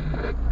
you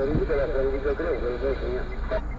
Se ridică, dar se ridică greu, că îl vezi în ea.